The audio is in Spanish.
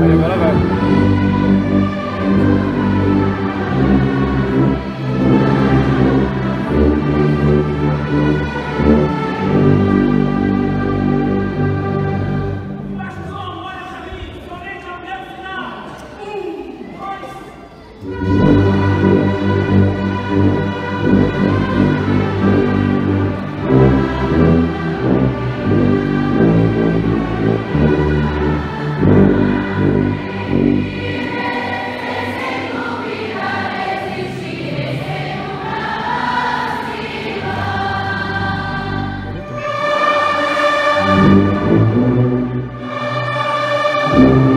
Ahí, agora